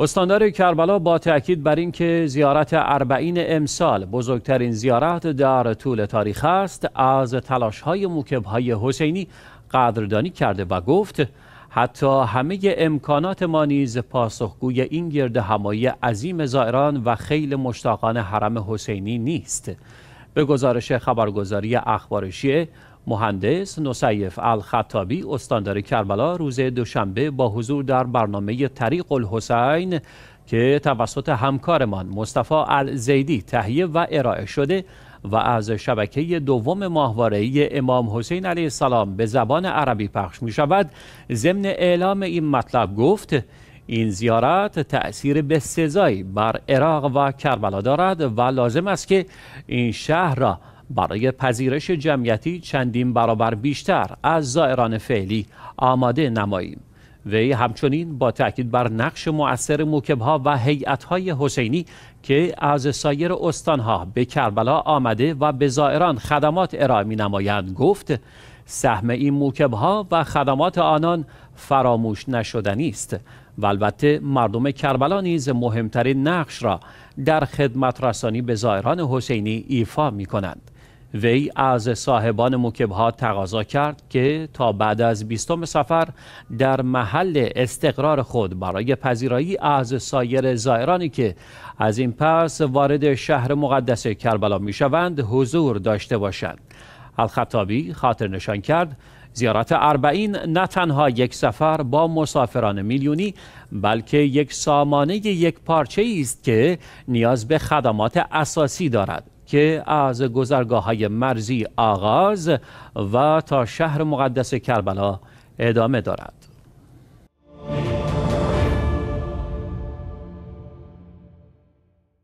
استاندار کربلا با تاکید بر اینکه زیارت اربعین امسال بزرگترین زیارت در طول تاریخ است از تلاش های موکب های حسینی قدردانی کرده و گفت حتی همه امکانات ما نیز پاسخگوی این گرد همایی عظیم زائران و خیل مشتاقان حرم حسینی نیست. به گزارش خبرگزاری اخبار شیعه مهندس نصیف الخطابی استاندار کربلا روز دوشنبه با حضور در برنامه طریق الحسین که توسط همکارمان مصطفی الزیدی تهیه و ارائه شده و از شبکه دوم ماهواره امام حسین علیه السلام به زبان عربی پخش می شود. ضمن اعلام این مطلب گفت این زیارت تأثیر بسزایی بر عراق و کربلا دارد و لازم است که این شهر را برای پذیرش جمعیتی چندین برابر بیشتر از زائران فعلی آماده نماییم وی همچنین با تاکید بر نقش مؤثر موکبها و هیئت‌های حسینی که از سایر استانها به کربلا آمده و به زائران خدمات ارائه نمایند گفت سهم این موکبها و خدمات آنان فراموش نشدنی است و البته مردم کربلا نیز مهمترین نقش را در خدمت رسانی به زائران حسینی ایفا می کنند. وی از صاحبان موکبها تقاضا کرد که تا بعد از بیستم سفر در محل استقرار خود برای پذیرایی از سایر زائرانی که از این پس وارد شهر مقدس کربلا می شوند حضور داشته باشند. الخطابی خاطر نشان کرد زیارت اربعین نه تنها یک سفر با مسافران میلیونی بلکه یک سامانه یک پارچه است که نیاز به خدمات اساسی دارد که از گذرگاه های مرزی آغاز و تا شهر مقدس کربلا ادامه دارد.